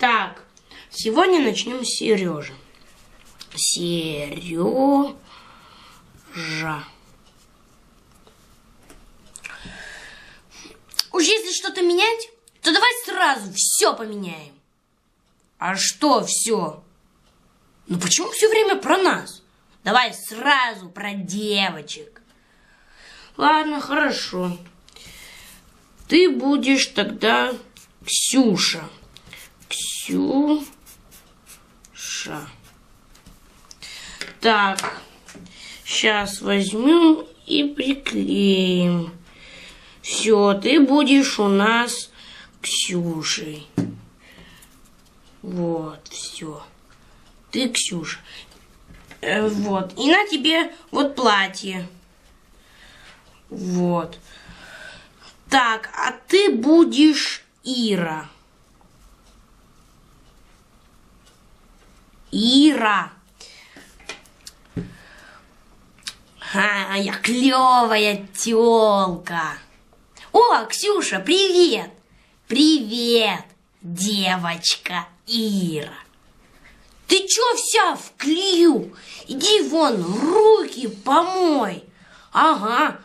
Так, сегодня начнем с Сережи. Сережа. Уж если что-то менять, то давай сразу все поменяем. А что все? Ну почему все время про нас? Давай сразу про девочек. Ладно, хорошо. Ты будешь тогда Ксюша. Ксюша. Так, сейчас возьмем и приклеим. Все, ты будешь у нас Ксюшей. Вот, все. Ты Ксюша. Э, вот. И на тебе вот платье. Вот. Так, а ты будешь Ира. Ира. А, я клевая тёлка. О, Ксюша, привет! Привет, девочка Ира. Ты чё вся в клею? Иди вон, руки помой. Ага.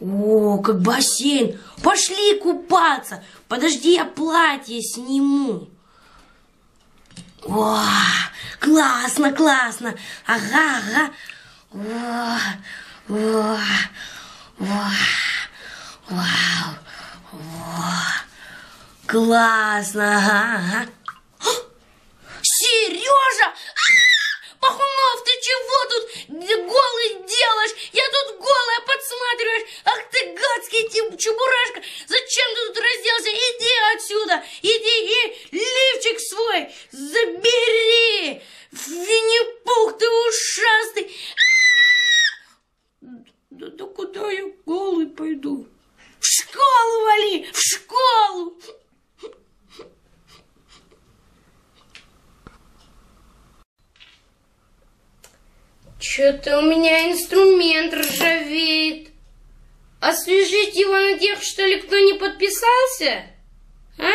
О, как бассейн. Пошли купаться. Подожди, я платье сниму. О, классно, классно. Ага, ага. О, о, о. Вау! О, классно! Ага. Сережа! А! Пахунов, ты чего тут голый делаешь? Я тут голая подсматриваешь. Ах ты гадский чебурашка. Зачем ты тут разделся? Иди отсюда. Что-то у меня инструмент ржавеет. Освежить его на тех, что ли, кто не подписался? А?